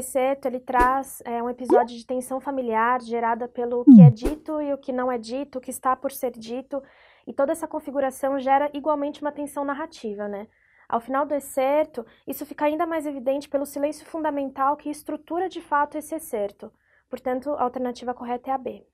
excerto ele traz é, um episódio de tensão familiar gerada pelo que é dito e o que não é dito, o que está por ser dito, e toda essa configuração gera igualmente uma tensão narrativa, né? Ao final do excerto, isso fica ainda mais evidente pelo silêncio fundamental que estrutura de fato esse excerto. Portanto, a alternativa correta é a B.